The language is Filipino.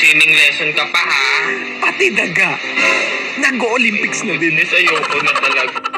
Swimming lesson ka pa ha? Pati daga. Nag-Olympics na din. Miss, ayoko na talaga.